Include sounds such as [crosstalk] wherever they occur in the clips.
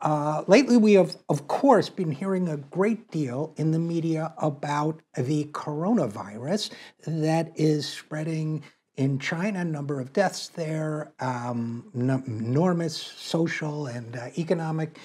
Uh, lately, we have, of course, been hearing a great deal in the media about the coronavirus that is spreading in China. Number of deaths there, um, enormous social and uh, economic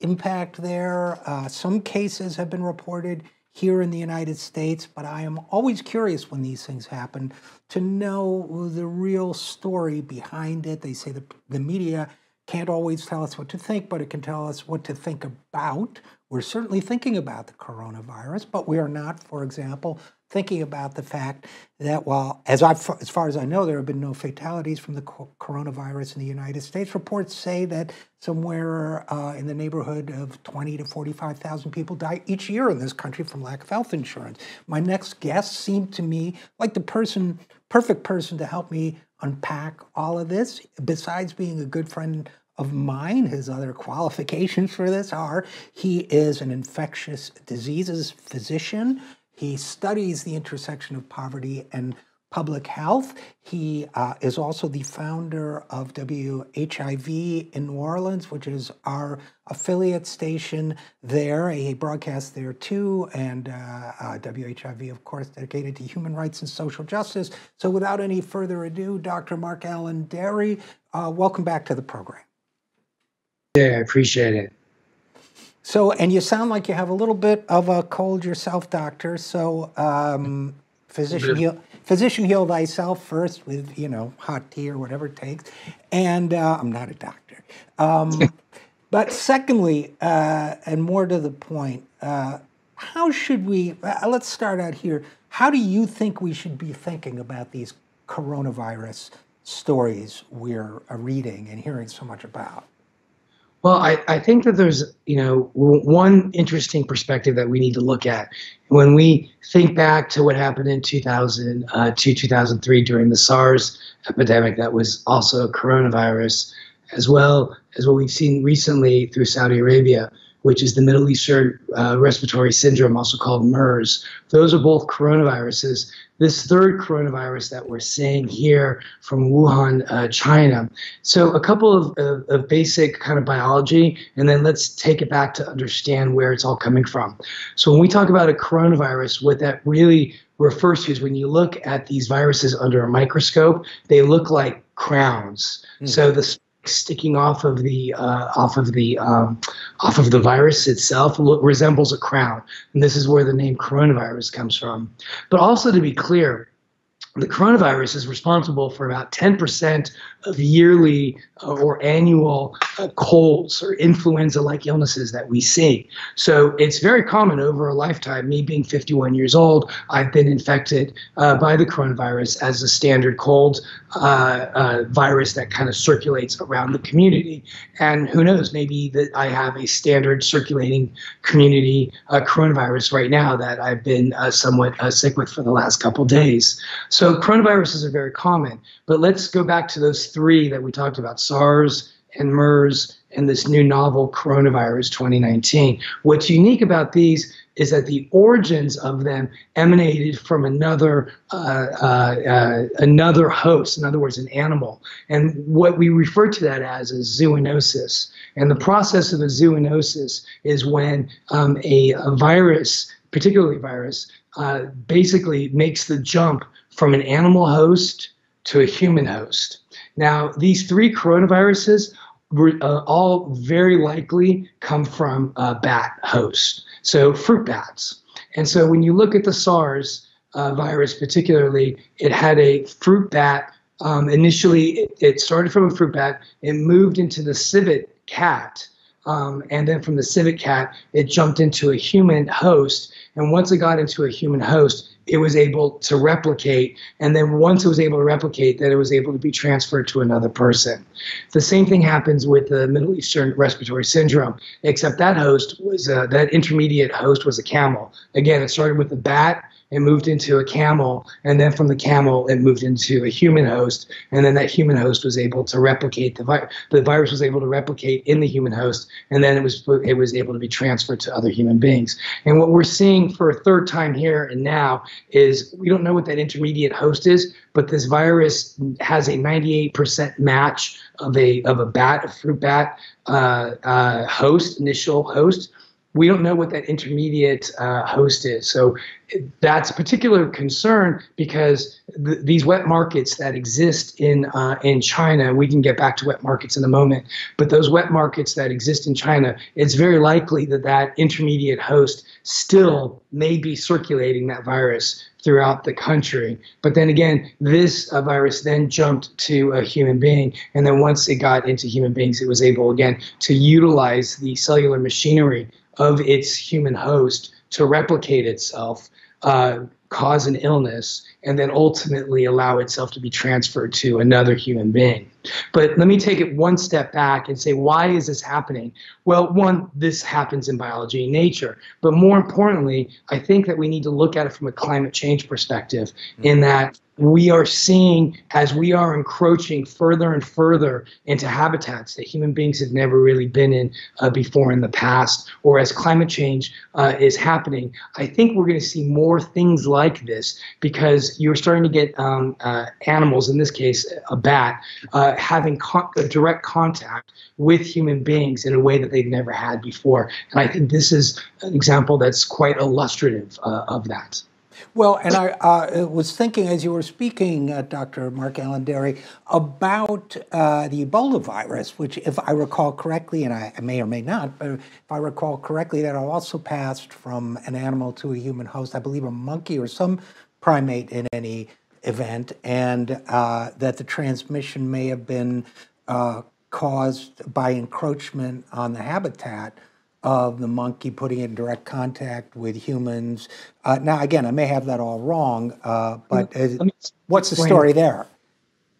impact there. Uh, some cases have been reported here in the United States, but I am always curious when these things happen to know the real story behind it. They say the, the media can't always tell us what to think, but it can tell us what to think about. We're certainly thinking about the coronavirus, but we are not, for example, thinking about the fact that while, as, i as far as I know, there have been no fatalities from the coronavirus in the United States, reports say that somewhere uh, in the neighborhood of 20 to 45,000 people die each year in this country from lack of health insurance. My next guest seemed to me like the person, perfect person to help me unpack all of this. Besides being a good friend of mine. His other qualifications for this are he is an infectious diseases physician. He studies the intersection of poverty and public health. He uh, is also the founder of WHIV in New Orleans, which is our affiliate station there. He broadcasts there too, and uh, uh, WHIV, of course, dedicated to human rights and social justice. So, without any further ado, Dr. MarkAlain Dery, uh, welcome back to the program. Yeah, I appreciate it. So, and you sound like you have a little bit of a cold yourself, doctor. So, um, physician heal, physician heal thyself first with you know hot tea or whatever it takes. And uh, I'm not a doctor. Um, [laughs] but secondly, uh, and more to the point, uh, how should we? Uh, let's start out here. How do you think we should be thinking about these coronavirus stories we're uh, reading and hearing so much about? Well, I, I think that there's, you know, one interesting perspective that we need to look at. When we think back to what happened in 2000 uh, to 2003 during the SARS epidemic, that was also a coronavirus, as well as what we've seen recently through Saudi Arabia, which is the Middle Eastern uh, respiratory syndrome, also called MERS. Those are both coronaviruses this third coronavirus that we're seeing here from Wuhan, uh, China. So, a couple of, of, of, basic kind of biology, and then let's take it back to understand where it's all coming from. So, when we talk about a coronavirus, what that really refers to is when you look at these viruses under a microscope, they look like crowns. Mm. So, the sticking off of the uh, off of the um, off of the virus itself look, resembles a crown, and this is where the name coronavirus comes from. But also to be clear, the coronavirus is responsible for about 10% of yearly uh, or annual uh, colds or influenza like illnesses that we see. So it's very common over a lifetime. Me being 51 years old, I've been infected uh, by the coronavirus as a standard cold uh, uh, virus that kind of circulates around the community. And who knows, maybe that I have a standard circulating community uh, coronavirus right now that I've been somewhat sick with for the last couple days. So coronaviruses are very common. But let's go back to those three that we talked about SARS and MERS and this new novel coronavirus 2019. What's unique about these is that the origins of them emanated from another uh, uh, uh, another host, in other words, an animal. And what we refer to that as is zoonosis. And the process of a zoonosis is when um, a, a, virus, particularly virus, uh, basically makes the jump from an animal host to a human host. Now, these three coronaviruses were uh, all very likely come from a bat host, so fruit bats. And so when you look at the SARS uh, virus, particularly, it had a fruit bat. Um, initially, it, it, started from a fruit bat, it moved into the civet cat. Um, and then from the civet cat, it jumped into a human host. And once it got into a human host, it was able to replicate. And then once it was able to replicate, that it was able to be transferred to another person. The same thing happens with the Middle Eastern respiratory syndrome, except that host was uh, that intermediate host was a camel. Again, it started with a bat it moved into a camel, and then from the camel, it moved into a human host, and then that human host was able to replicate the virus. The virus was able to replicate in the human host, and then it was it was able to be transferred to other human beings. And what we're seeing for a third time here and now is we don't know what that intermediate host is, but this virus has a 98% match of a of a bat, a fruit bat uh, uh, host, initial host we don't know what that intermediate uh, host is. So that's a particular concern because th- these wet markets that exist in uh, in China, we can get back to wet markets in a moment. But those wet markets that exist in China, it's very likely that that intermediate host still may be circulating that virus throughout the country. But then again, this uh, virus then jumped to a human being, and then once it got into human beings, it was able again to utilize the cellular machinery of its human host to replicate itself, uh, cause an illness, and then ultimately allow itself to be transferred to another human being. But let me take it one step back and say, why is this happening? Well, one, this happens in biology and nature. But more importantly, I think that we need to look at it from a climate change perspective, in that we are seeing as we are encroaching further and further into habitats that human beings have never really been in uh, before in the past, or as climate change uh, is happening, I think we're going to see more things like this because you're starting to get um, uh, animals, in this case, a bat, uh, having direct contact with human beings in a way that they've never had before. And I think this is an example that's quite illustrative uh, of that. Well, and I uh, was thinking as you were speaking, uh, Dr. MarkAlain about uh, the Ebola virus, which, if I recall correctly, and I, may or may not, but if I recall correctly, that also passed from an animal to a human host, I believe a monkey or some primate in any event, and uh, that the transmission may have been uh, caused by encroachment on the habitat of the monkey putting it in direct contact with humans. Uh, now, again, I may have that all wrong, uh, but uh, what's the story there?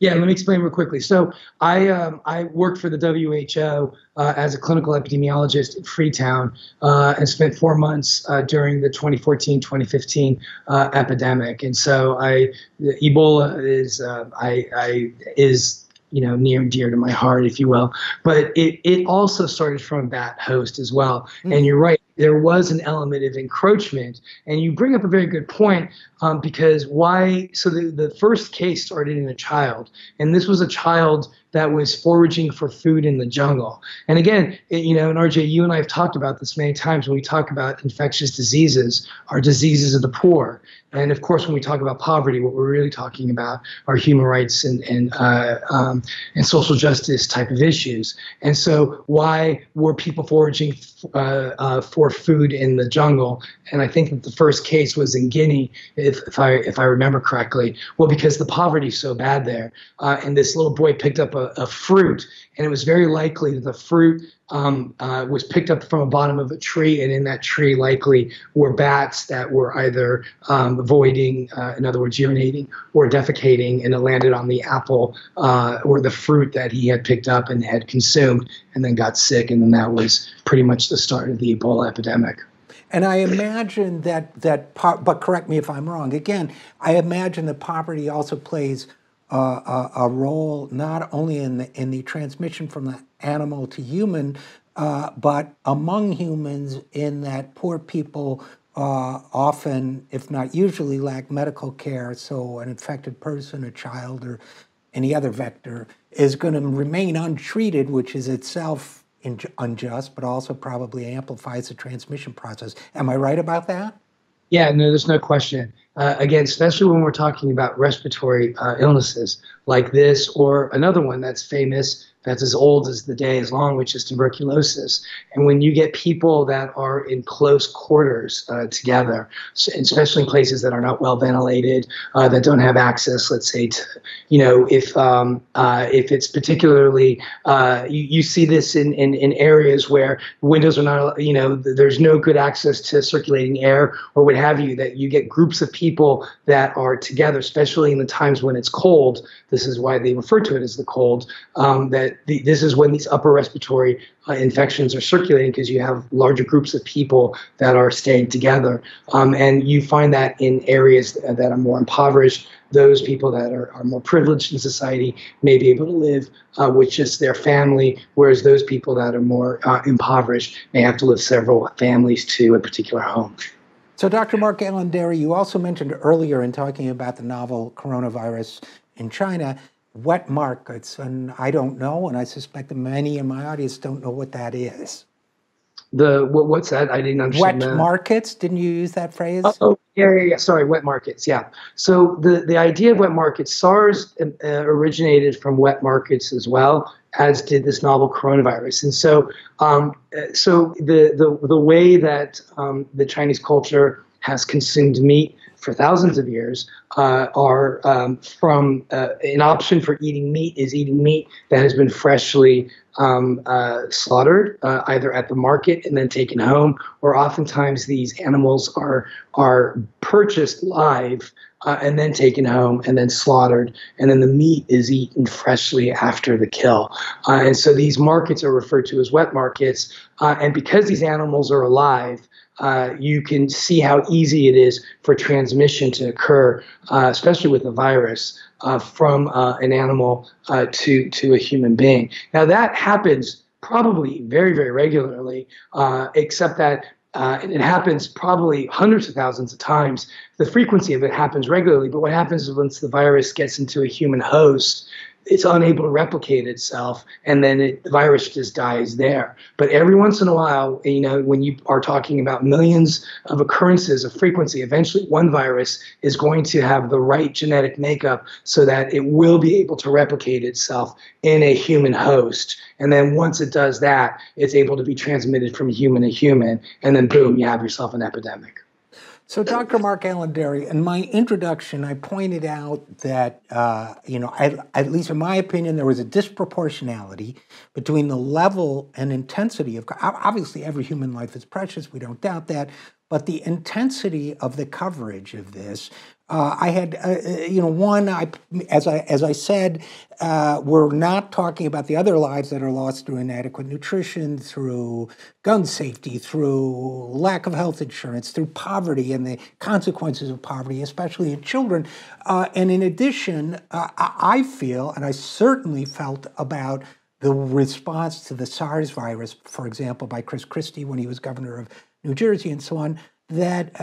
Yeah, let me explain real quickly. So I um, I worked for the WHO uh, as a clinical epidemiologist in Freetown uh, and spent four months uh, during the 2014-2015 uh, epidemic. And so I Ebola is uh, I, I is you know near and dear to my heart, if you will. But it it also started from that host as well. Mm-hmm. And you're right, there was an element of encroachment. And you bring up a very good point um, because why? So the the first case started in a child, and this was a child that was foraging for food in the jungle. And again, it, you know, and RJ, you and I have talked about this many times when we talk about infectious diseases, are diseases of the poor. And of course, when we talk about poverty, what we're really talking about are human rights and and uh, um, and social justice type of issues. And so, why were people foraging uh, uh, for food in the jungle? And I think that the first case was in Guinea, if, if I if I remember correctly. Well, because the poverty is so bad there, uh, and this little boy picked up a, a fruit, and it was very likely that the fruit um, uh, was picked up from the bottom of a tree, and in that tree likely were bats that were either um, voiding, uh, in other words, urinating, or defecating, and it landed on the apple uh, or the fruit that he had picked up and had consumed, and then got sick, and then that was pretty much the start of the Ebola epidemic. And I imagine that that, but correct me if I'm wrong. Again, I imagine that poverty also plays a, a, role not only in the in the transmission from the animal to human, uh, but among humans in that poor people uh, often, if not usually, lack medical care. So an infected person, a child, or any other vector is going to remain untreated, which is itself unjust, but also probably amplifies the transmission process. Am I right about that? Yeah, no, there's no question. Uh, again, especially when we're talking about respiratory uh, illnesses like this or another one that's famous that's as old as the day is long, which is tuberculosis. And when you get people that are in close quarters uh, together, especially in places that are not well ventilated, uh, that don't have access, let's say, to, you know, if um, uh, if it's particularly, uh, you, you see this in, in, in areas where windows are not, you know, there's no good access to circulating air or what have you, that you get groups of people that are together, especially in the times when it's cold. This is why they refer to it as the cold, um, that the, this is when these upper respiratory uh, infections are circulating because you have larger groups of people that are staying together. Um, and you find that in areas that are more impoverished, those people that are, are more privileged in society may be able to live uh, with just their family, whereas those people that are more uh, impoverished may have to live several families to a particular home. So, Dr. MarkAlain Dery, you also mentioned earlier in talking about the novel coronavirus in China, wet markets. And I don't know, and I suspect that many in my audience don't know what that is. The what, what's that? I didn't understand. Wet that. markets? Didn't you use that phrase? Oh, yeah, yeah, yeah. Sorry, wet markets. Yeah. So the the idea of wet markets, SARS uh, originated from wet markets as well as did this novel coronavirus. And so, um, so the the the way that um, the Chinese culture has consumed meat for thousands of years uh, are um, from uh, an option for eating meat is eating meat that has been freshly um, uh, slaughtered uh, either at the market and then taken home, or oftentimes these animals are are purchased live uh, and then taken home and then slaughtered, and then the meat is eaten freshly after the kill. Uh, and so these markets are referred to as wet markets. Uh, and because these animals are alive, uh, you can see how easy it is for transmission to occur, uh, especially with a virus, uh, from an animal to to a human being. Now that happens probably very very regularly, except that uh, it happens probably hundreds of thousands of times. The frequency of it happens regularly, but what happens is once the virus gets into a human host, it's unable to replicate itself, and then it, the virus just dies there. But every once in a while, you know, when you are talking about millions of occurrences of frequency, eventually one virus is going to have the right genetic makeup so that it will be able to replicate itself in a human host. And then once it does that, it's able to be transmitted from human to human, and then boom, you have yourself an epidemic. So, Dr. MarkAlain Dery, in my introduction, I pointed out that, uh, you know, I, at least in my opinion, there was a disproportionality between the level and intensity of, obviously, every human life is precious, we don't doubt that, but the intensity of the coverage of this uh, I had, uh, uh, you know, one. I, as I as I said, uh, we're not talking about the other lives that are lost through inadequate nutrition, through gun safety, through lack of health insurance, through poverty and the consequences of poverty, especially in children. Uh, and in addition, uh, I feel, and I certainly felt about the response to the SARS virus, for example, by Chris Christie when he was governor of New Jersey, and so on. That,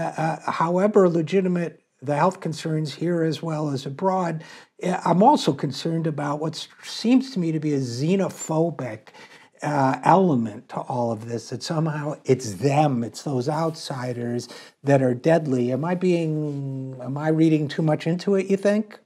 however legitimate the health concerns here as well as abroad. Eh, I'm also concerned about what seems to me to be a xenophobic uh, element to all of this that somehow it's them it's those outsiders that are deadly am i being am i reading too much into it you think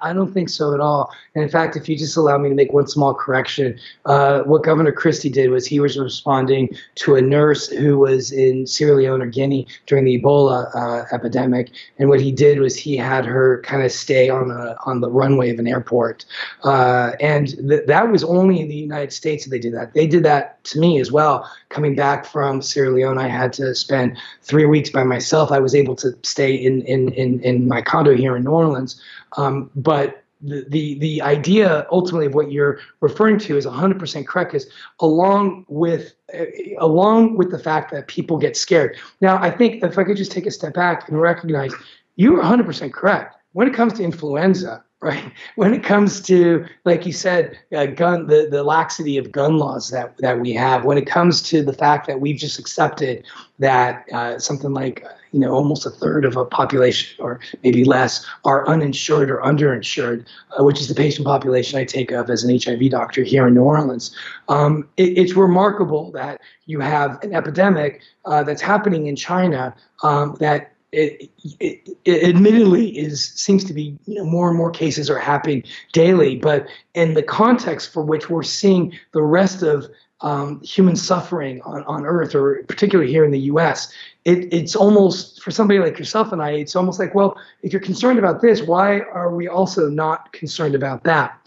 I don't think so at all. And in fact, if you just allow me to make one small correction, uh, what Governor Christie did was he was responding to a nurse who was in Sierra Leone or Guinea during the Ebola uh, epidemic, and what he did was he had her kind of stay on a, on the runway of an airport, uh, and th- that was only in the United States that they did that. They did that to me as well. Coming back from Sierra Leone, I had to spend three weeks by myself. I was able to stay in in in, in my condo here in New Orleans. Um, but the, the, the idea ultimately of what you're referring to is 100% correct is along with uh, along with the fact that people get scared now i think if i could just take a step back and recognize you are 100% correct when it comes to influenza right? [laughs] When it comes to, like you said, uh, gun the, the laxity of gun laws that that we have, when it comes to the fact that we've just accepted that uh, something like you know almost a third of a population or maybe less are uninsured or underinsured, uh, which is the patient population I take of as an HIV doctor here in New Orleans. Um, it, it's remarkable that you have an epidemic uh, that's happening in China um, that it, it, it, admittedly is seems to be you know more and more cases are happening daily but in the context for which we're seeing the rest of um, human suffering on, on earth or particularly here in the us it, it's almost for somebody like yourself and i it's almost like well if you're concerned about this why are we also not concerned about that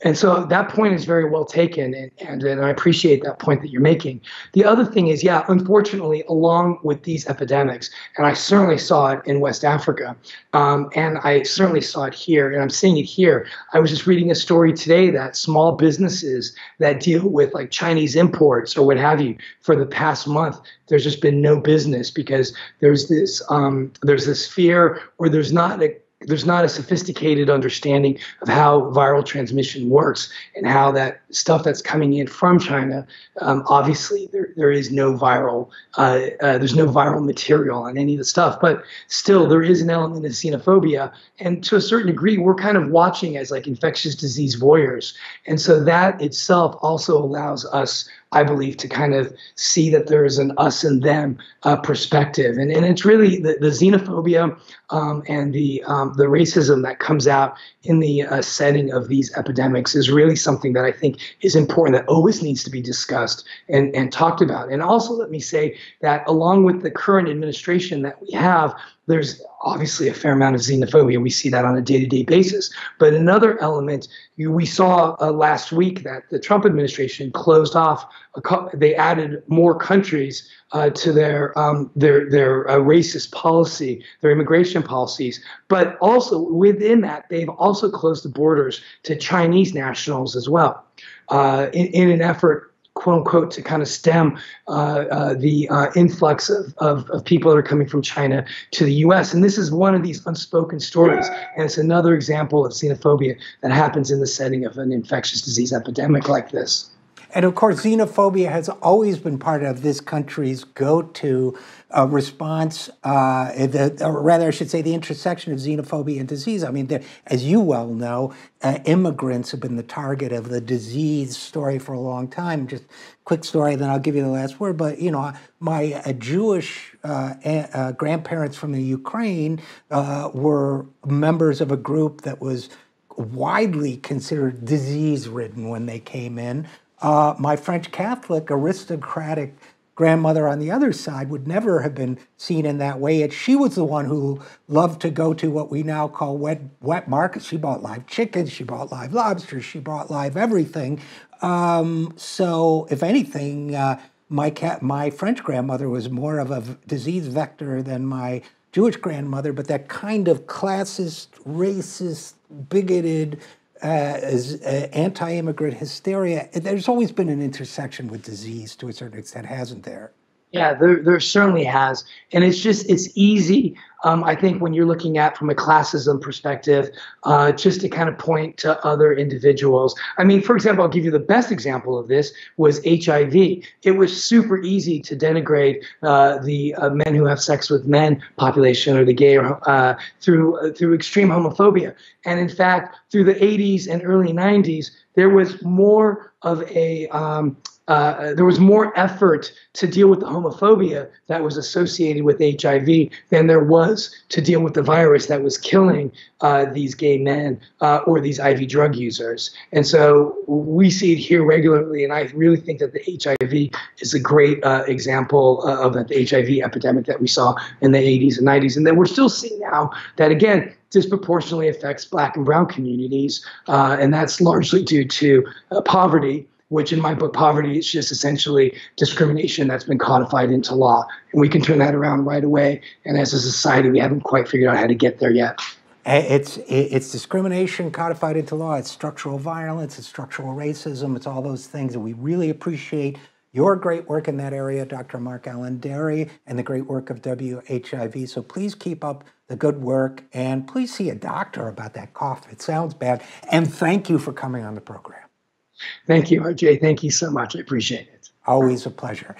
and so that point is very well taken, and, and, and, I appreciate that point that you're making. The other thing is, yeah, unfortunately, along with these epidemics, and I certainly saw it in West Africa, um, and I certainly saw it here, and I'm seeing it here. I was just reading a story today that small businesses that deal with like Chinese imports or what have you for the past month, there's just been no business because there's this um, there's this fear or there's not a there's not a sophisticated understanding of how viral transmission works and how that stuff that's coming in from China, um, obviously there, there is no viral, uh, uh, there's no viral material on any of the stuff, but still there is an element of xenophobia. And to a certain degree, we're kind of watching as like infectious disease voyeurs. And so that itself also allows us I believe, to kind of see that there is an us and them uh, perspective. And, and it's really the, the xenophobia um, and the, um, the racism that comes out in the uh, setting of these epidemics is really something that I think is important, that always needs to be discussed and, and talked about. And also, let me say that along with the current administration that we have, there's obviously a fair amount of xenophobia. We see that on a day to day basis. But another element, you, we saw uh, last week that the Trump administration closed off, co- they added more countries uh, to their, um, their, their uh, racist policy, their immigration policies. But also within that, they've also closed the borders to Chinese nationals as well. Uh, in, in an effort quote unquote to kind of stem uh, uh, the uh, influx of, of, of, people that are coming from China to the US. And this is one of these unspoken stories. And it's another example of xenophobia that happens in the setting of an infectious disease epidemic like this. And of course, xenophobia has always been part of this country's go to uh, response, uh, the, or rather, I should say, the intersection of xenophobia and disease. I mean, as you well know, uh, immigrants have been the target of the disease story for a long time. Just quick story, then I'll give you the last word. But, you know, my uh, Jewish uh, uh, grandparents from the Ukraine were members of a group that was widely considered disease ridden when they came in. Uh, my French Catholic aristocratic grandmother on the other side would never have been seen in that way. And she was the one who loved to go to what we now call wet wet markets. She bought live chickens, she bought live lobsters, she bought live everything. Um, so, if anything, uh, my cat, my French grandmother was more of a disease vector than my Jewish grandmother. But that kind of classist, racist, bigoted as uh, anti-immigrant hysteria. There's always been an intersection with disease to a certain extent, hasn't there? Yeah, there, there certainly has. And it's just, it's easy, um, I think, when you're looking at from a classism perspective, uh, just to kind of point to other individuals. I mean, for example, I'll give you the best example of this was HIV. It was super easy to denigrate uh, the uh, men who have sex with men population or the gay uh, through, uh, through extreme homophobia. And in fact, through the 80s and early 90s, there was more of a um, uh, there was more effort to deal with the homophobia that was associated with HIV than there was to deal with the virus that was killing uh, these gay men uh, or these IV drug users. And so we see it here regularly, and I really think that the HIV is a great uh, example uh, of the HIV epidemic that we saw in the 80s and 90s, and that we're still seeing now. That again, disproportionately affects black and brown communities, uh, and that's largely due to poverty which in my book, Poverty, is just essentially discrimination that's been codified into law. And we can turn that around right away. And as a society, we haven't quite figured out how to get there yet. Eh, it's, it's discrimination codified into law, it's structural violence, it's structural racism, it's all those things. And we really appreciate your great work in that area, Dr. MarkAlain Dery, and the great work of WHIV. So please keep up the good work and please see a doctor about that cough. It sounds bad. And thank you for coming on the program. Thank you, RJ. Thank you so much. I appreciate it. Always a pleasure.